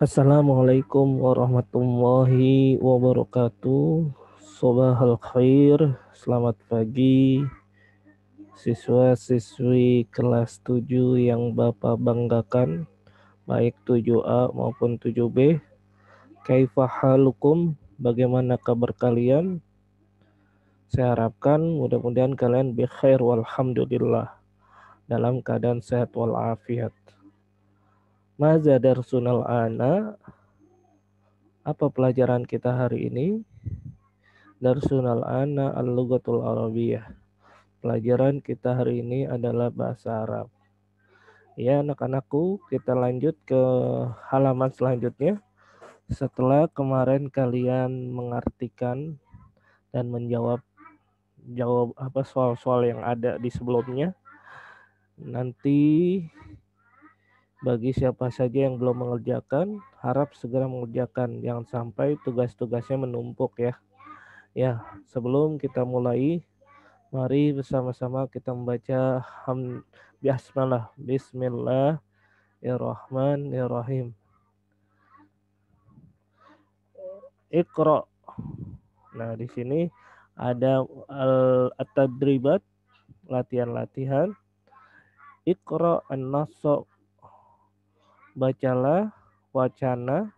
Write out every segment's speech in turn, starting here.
Assalamualaikum warahmatullahi wabarakatuh. Sobahal khair, selamat pagi siswa-siswi kelas 7 yang Bapak banggakan, baik 7A maupun 7B. Kaifahalukum, bagaimana kabar kalian? Saya harapkan mudah-mudahan kalian bikhair walhamdulillah dalam keadaan sehat walafiat. Maza darsunal ana? Apa pelajaran kita hari ini? Darsunal ana al-lugatul arabiyah. Pelajaran kita hari ini adalah bahasa Arab. Ya anak-anakku, kita lanjut ke halaman selanjutnya. Setelah kemarin kalian mengartikan dan menjawab jawab apa soal-soal yang ada di sebelumnya. Nanti bagi siapa saja yang belum mengerjakan, harap segera mengerjakan. Jangan sampai tugas-tugasnya menumpuk ya. Ya, sebelum kita mulai, mari bersama-sama kita membaca ham basmalah. Bismillahirrahmanirrahim. Iqra. Nah, di sini ada al-tadribat, latihan-latihan. Iqra an-nasab bacalah wacana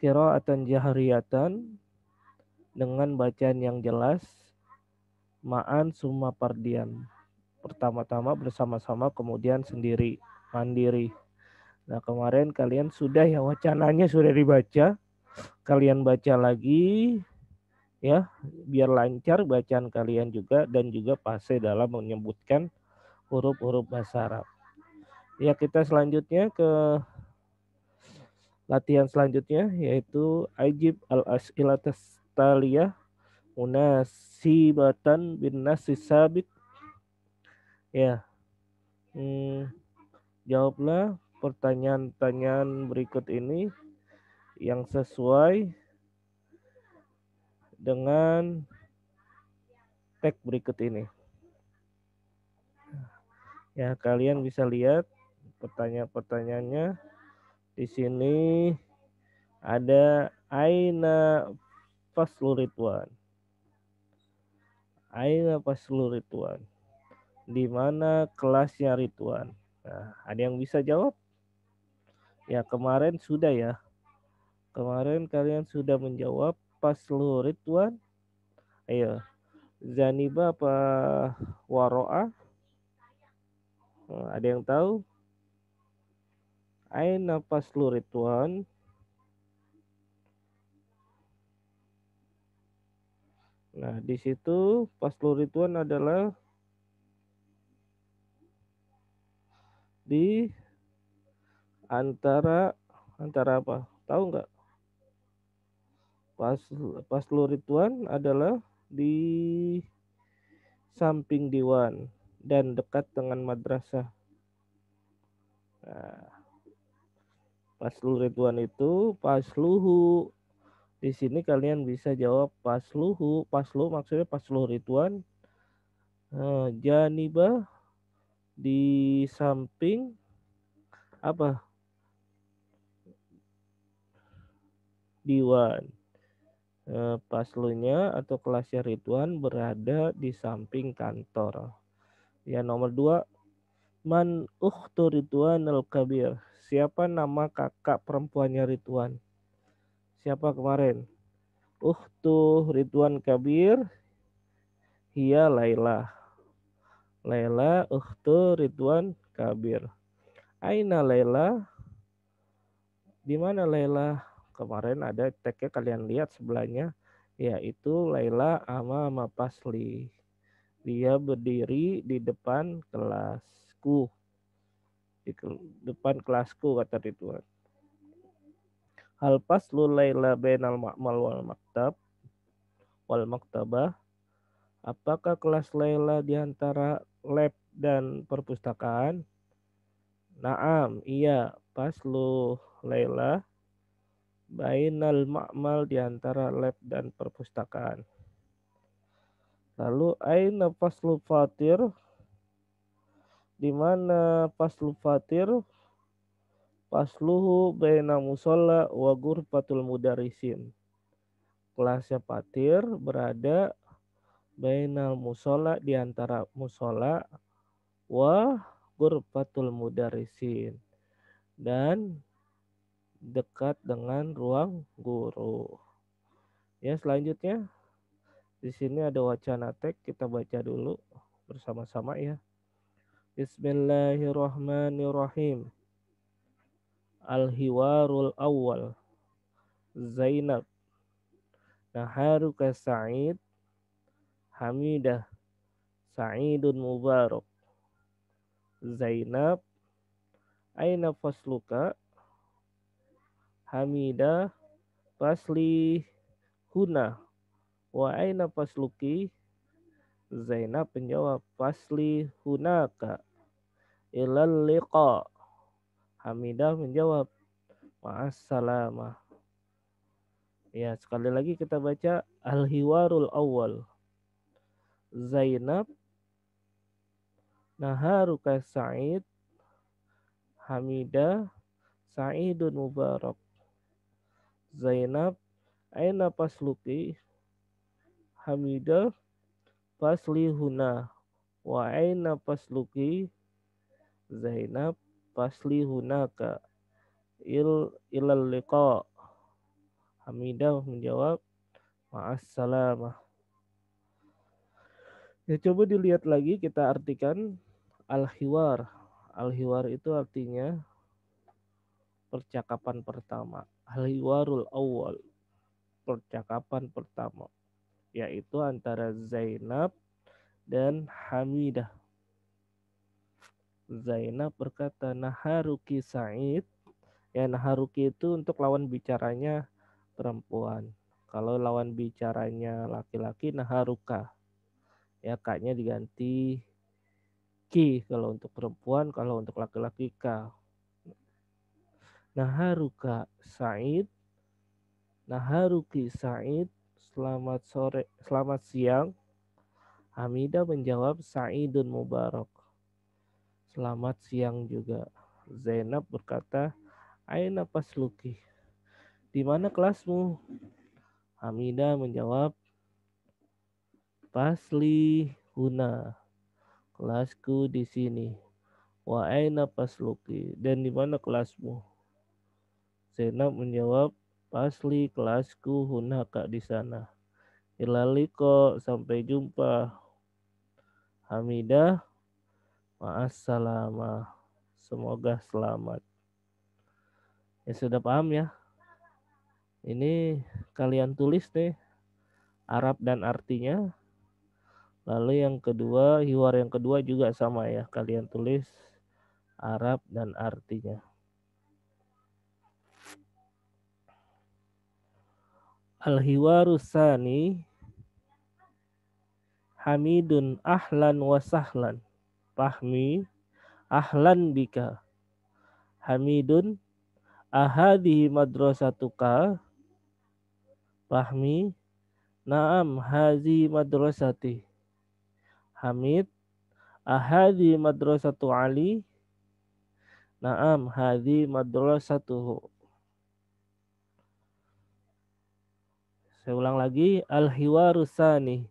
qiraatan jahriyatan dengan bacaan yang jelas ma'an summa pardian. Pertama-tama bersama-sama kemudian sendiri mandiri. Nah, kemarin kalian sudah ya wacananya sudah dibaca. Kalian baca lagi ya, biar lancar bacaan kalian juga dan juga fase dalam menyebutkan huruf-huruf bahasa Arab. Ya, kita selanjutnya ke latihan selanjutnya yaitu ajib al-as'ilatas taliyah munasibatan bin nasi sabit. Ya. Hmm, jawablah pertanyaan-pertanyaan berikut ini yang sesuai dengan tag berikut ini. Ya, kalian bisa lihat pertanyaan-pertanyaannya. Di sini ada Aina Faslu Ridwan. Aina Faslu Ridwan. Di mana kelasnya Ridwan? Nah, ada yang bisa jawab? Ya, kemarin sudah ya. Kemarin kalian sudah menjawab Faslu Ridwan. Ayo. Zaniba apa Waro'a? Nah, ada yang tahu? Aina faslu Ridwan? Nah, di situ faslu Ridwan adalah di antara antara apa? Tahu nggak? Pas faslu Ridwan adalah di samping diwan dan dekat dengan madrasah. Nah, Paslu Ridwan itu pasluhu. Di sini kalian bisa jawab pasluhu. Paslu maksudnya paslu Ridwan. Nah, janibah di samping apa? Diwan. Eh, paslunya atau kelasnya Ridwan berada di samping kantor. Ya nomor dua, man ukhtu Ridwan al-kabir. Siapa nama kakak perempuannya Ridwan? Siapa kemarin? Uhtu Ridwan Kabir. Hia Laila. Laila Uhtu Ridwan Kabir. Aina Laila? Di mana Laila? Kemarin ada tagnya kalian lihat sebelahnya. Yaitu Laila ama Pasli. Dia berdiri di depan kelasku di depan kelasku kata Ridwan. Hal paslu laila bainal ma'mal wal maktab wal maktabah. Apakah kelas Laila di antara lab dan perpustakaan? Naam, iya, paslu Laila bainal ma'mal di antara lab dan perpustakaan. Lalu aina paslu fatir di mana Faslu Fatir Pasluhu baina musola wa gurfatul mudarisin. Kelasnya patir berada bainal musola di antara musola wa gurfatul mudarisin dan dekat dengan ruang guru. Ya, selanjutnya di sini ada wacana teks kita baca dulu bersama-sama ya. Bismillahirrahmanirrahim. Al-hiwarul awal. Zainab. Naharuka Sa'id. Hamidah. Sa'idun Mubarak. Zainab. Aina fasluka? Hamidah. Fasli huna. Wa aina fasluki? Zainab menjawab, Fasli hunaka. Ilal liqa. Hamidah menjawab, Ma'assalamah. Ya, sekali lagi kita baca Al-Hiwarul Awal. Zainab Naharuka Sa'id Hamidah Sa'idun Mubarak Zainab Aina Pasluki Hamidah Pasli huna wa aina pasluki Zainab pasli hunaka il ilal liqa. Hamidah menjawab ma'as salamah. Ya coba dilihat lagi kita artikan al-hiwar. Al-hiwar itu artinya percakapan pertama. Al-hiwarul awal percakapan pertama yaitu antara Zainab dan Hamidah. Zainab berkata, Naharuki Said. Ya, Naharuki itu untuk lawan bicaranya perempuan. Kalau lawan bicaranya laki-laki, Naharuka. Ya, kaknya diganti ki kalau untuk perempuan, kalau untuk laki-laki ka. Naharuka Said. Naharuki Said Selamat sore, selamat siang. Hamidah menjawab Sa'idun Mubarak. Selamat siang juga. Zainab berkata, Aina pasluki? Di mana kelasmu? Hamidah menjawab, Pasli huna. Kelasku di sini. Wa aina pasluki? Dan di mana kelasmu? Zainab menjawab, Pasli kelasku hunaka di sana. Ilaliko sampai jumpa. Hamidah Ma'assalamah. Semoga selamat. Ya sudah paham ya. Ini kalian tulis nih Arab dan artinya. Lalu yang kedua, hiwar yang kedua juga sama ya. Kalian tulis Arab dan artinya. Al-hiwaru sani Hamidun ahlan wa sahlan. Fahmi ahlan bika. Hamidun ahadihi madrasatuka. Fahmi Naam hazi madrasati. Hamid ahadi madrasatu Ali. Naam hadi madrasatuhu. Saya ulang lagi. Al-hiwarusani.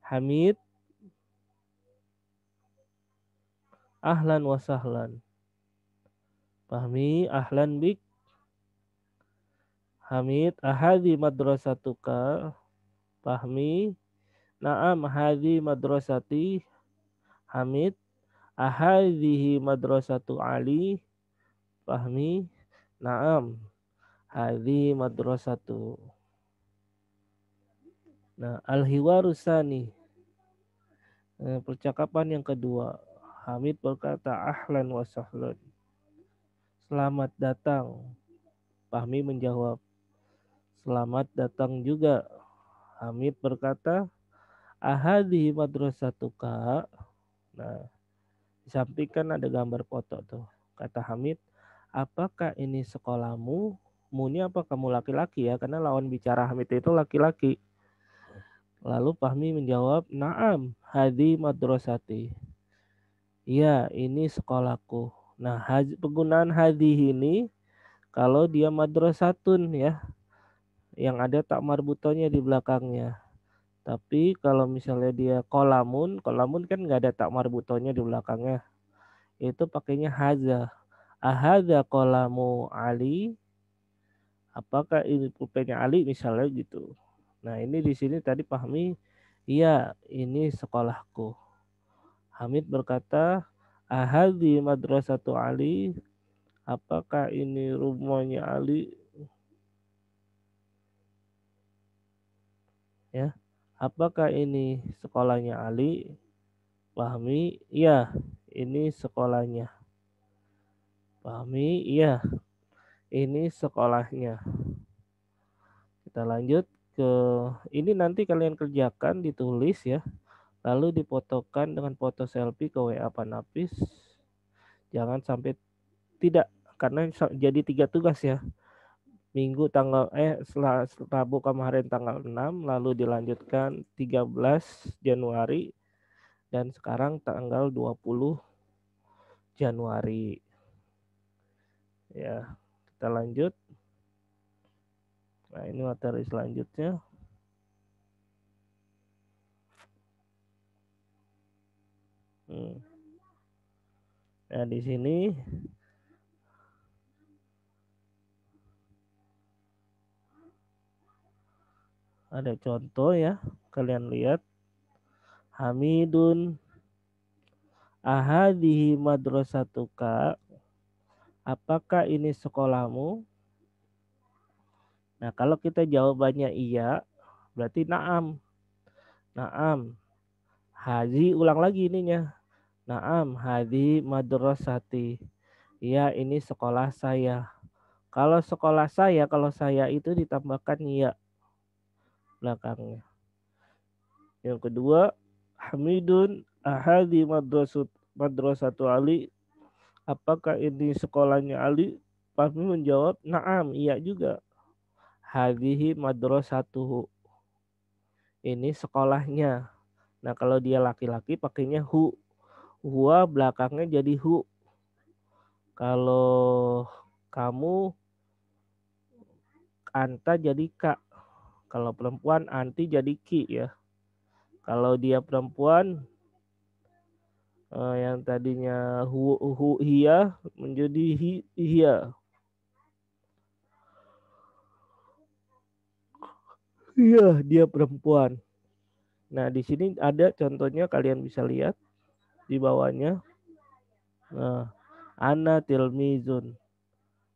Hamid. Ahlan wa sahlan. Fahmi ahlan bik. Hamid ahadi madrasatuka. Fahmi. Naam hadi madrasati. Hamid. Ahadihi madrasatu Ali. Fahmi. Naam. Hadi madrasatu. Nah, al-hiwarusani. Nah, percakapan yang kedua. Hamid berkata, ahlan wa sahlan. Selamat datang. Fahmi menjawab, selamat datang juga. Hamid berkata, ahadi madrasatuka. Nah, disampaikan ada gambar foto tuh. Kata Hamid, apakah ini sekolahmu? Muni apa kamu laki-laki ya? Karena lawan bicara Hamid itu laki-laki. Lalu Fahmi menjawab, Naam, hadi madrasati. Iya, ini sekolahku. Nah, penggunaan hadhi ini kalau dia madrasatun ya, yang ada tak marbutonya di belakangnya. Tapi kalau misalnya dia kolamun, kolamun kan nggak ada tak marbutonya di belakangnya. Itu pakainya haza. Ahada kolamu Ali. Apakah ini pulpennya Ali misalnya gitu. Nah ini di sini tadi pahami, iya ini sekolahku. Hamid berkata, Ahadi madrasatu Ali, apakah ini rumahnya Ali? Ya, apakah ini sekolahnya Ali? Pahami, iya, ini sekolahnya. Pahami, iya, ini sekolahnya. Kita lanjut ke ini nanti kalian kerjakan ditulis ya lalu dipotokan dengan foto selfie ke WA Panapis. Jangan sampai tidak karena jadi tiga tugas ya. Minggu tanggal eh Rabu kemarin tanggal 6 lalu dilanjutkan 13 Januari dan sekarang tanggal 20 Januari. Ya, kita lanjut. Nah, ini materi selanjutnya. Hmm. Nah, di sini ada contoh ya. Kalian lihat. Hamidun ahadihi madrasatuka. Apakah ini sekolahmu? Nah, kalau kita jawabannya iya, berarti naam. Naam. Haji ulang lagi ininya. Naam, hadi madrasati. Ya, ini sekolah saya. Kalau sekolah saya, kalau saya itu ditambahkan ya belakangnya. Yang kedua, Hamidun ahadi madrasat madrasatu Ali. Apakah ini sekolahnya Ali? Fahmi menjawab, "Na'am, iya juga." Hadihi madrasatuhu. Ini sekolahnya. Nah, kalau dia laki-laki pakainya hu huwa belakangnya jadi hu. Kalau kamu anta jadi kak. Kalau perempuan anti jadi ki ya. Kalau dia perempuan eh, yang tadinya hu, hu hia menjadi hi, hia. Iya, dia perempuan. Nah, di sini ada contohnya kalian bisa lihat di bawahnya. Nah, ana tilmizun.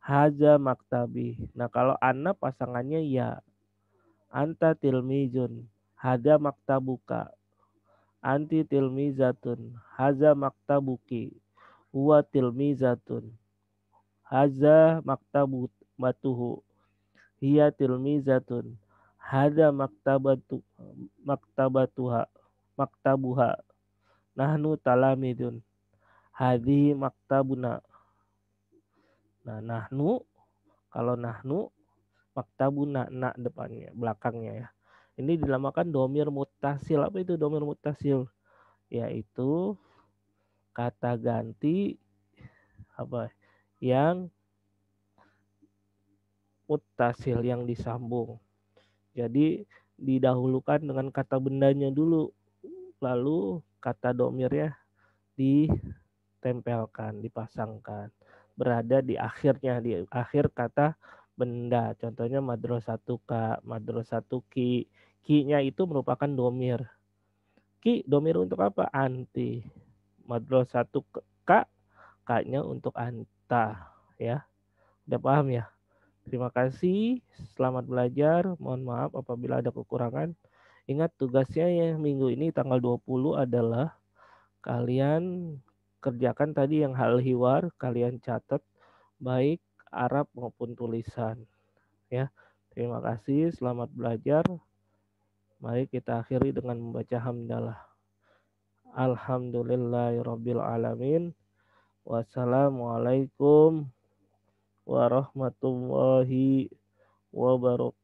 Haja maktabi. Nah, kalau ana pasangannya ya. Anta tilmizun. Haja maktabuka. Anti tilmizatun. Haza maktabuki. Huwa tilmizatun. Haza maktabut matuhu. Hiya tilmizatun. Hada maktabatu maktabatuha maktabuha nahnu talamidun. Hadhi maktabuna. Nah nahnu kalau nahnu maktabuna nak depannya belakangnya ya. Ini dinamakan domir mutasil. Apa itu domir mutasil? Yaitu kata ganti apa yang mutasil yang disambung. Jadi didahulukan dengan kata bendanya dulu. Lalu kata domir ya ditempelkan, dipasangkan. Berada di akhirnya, di akhir kata benda. Contohnya satu ka, satu ki. Ki-nya itu merupakan domir. Ki domir untuk apa? Anti. satu ka, ka-nya untuk anta. Ya, udah paham ya? Terima kasih, selamat belajar. Mohon maaf apabila ada kekurangan. Ingat tugasnya ya minggu ini tanggal 20 adalah kalian kerjakan tadi yang hal hiwar, kalian catat baik Arab maupun tulisan. Ya. Terima kasih, selamat belajar. Mari kita akhiri dengan membaca hamdalah. Alhamdulillahirabbil alamin. Wassalamualaikum warahmatullahi wabarakatuh.